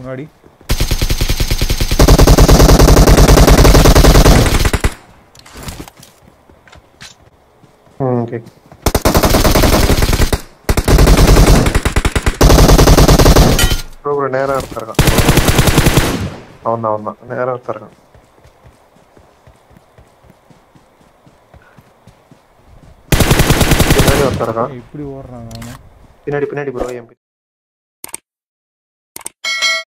முன்னாடி. Okay. Bro நேரா அவன் தான் அவன் தான். நேரா ஒருத்தருக்கான் பின்னாடி ஒருத்தருக்கான் இப்படி ஓடுறாங்க அவன். பின்னாடி பின்னாடி ப்ரோ எம்பி.